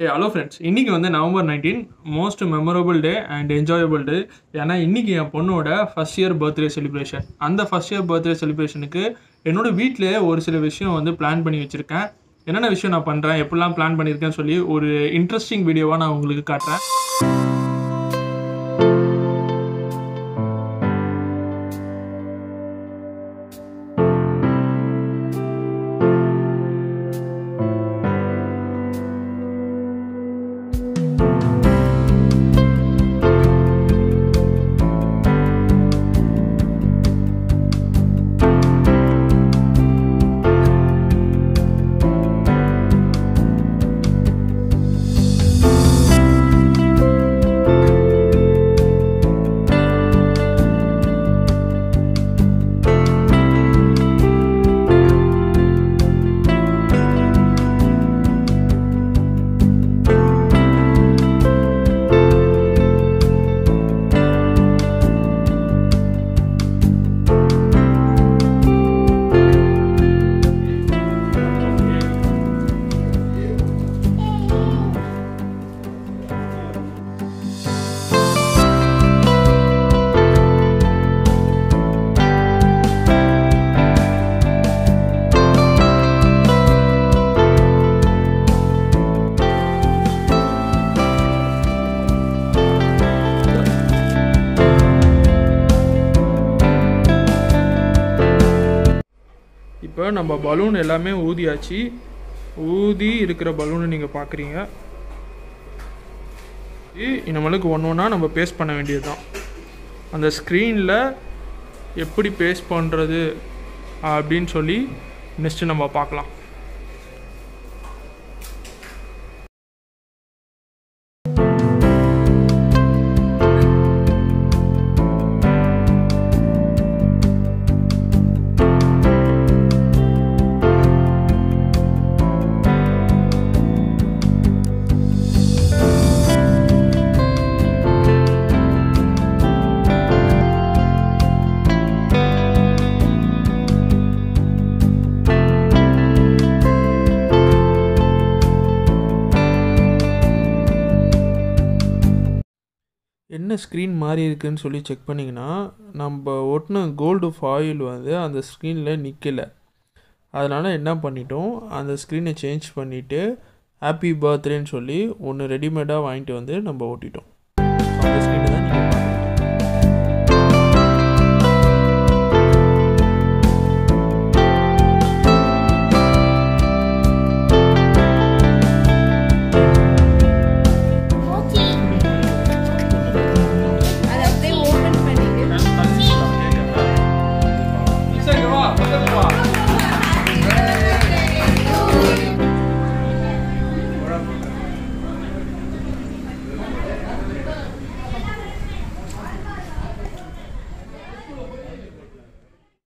ஏ hello friends இன்றைக்கி வந்து November nineteen most memorable day and enjoyable day ஏன்னா இன்றைக்கி என் பொண்ணோட ஃபஸ்ட் இயர் பர்த்டே செலிப்ரேஷன் அந்த ஃபஸ்ட் இயர் பர்த்டே செலிப்ரேஷனுக்கு என்னோட வீட்டிலே ஒரு சில விஷயம் வந்து பிளான் பண்ணி வச்சுருக்கேன். என்னென்ன விஷயம் நான் பண்ணுறேன் எப்படிலாம் பிளான் பண்ணியிருக்கேன்னு சொல்லி ஒரு இன்ட்ரெஸ்டிங் வீடியோவாக நான் உங்களுக்கு காட்டுறேன். இப்போ நம்ம பலூன் எல்லாமே ஊதியாச்சு. ஊதி இருக்கிற பலூனை நீங்கள் பார்க்குறீங்க நம்மளுக்கு ஒன்று ஒன்றா நம்ம பேஸ்ட் பண்ண வேண்டியது தான் அந்த ஸ்க்ரீனில் எப்படி பேஸ்ட் பண்ணுறது அப்படின்னு சொல்லி நெக்ஸ்ட்டு நம்ம பார்க்கலாம். என்ன ஸ்க்ரீன் மாறி இருக்குதுன்னு சொல்லி செக் பண்ணிங்கன்னா நம்ம ஒட்டின கோல்டு ஃபாயில் வந்து அந்த ஸ்க்ரீனில் நிற்கலை அதனால் என்ன பண்ணிட்டோம் அந்த ஸ்க்ரீனை சேஞ்ச் பண்ணிவிட்டு ஹாப்பி பர்த்டேன்னு சொல்லி ஒன்று ரெடிமேடாக வாங்கிட்டு வந்து நம்ம ஓட்டிட்டோம். அந்த ஸ்க்ரீனை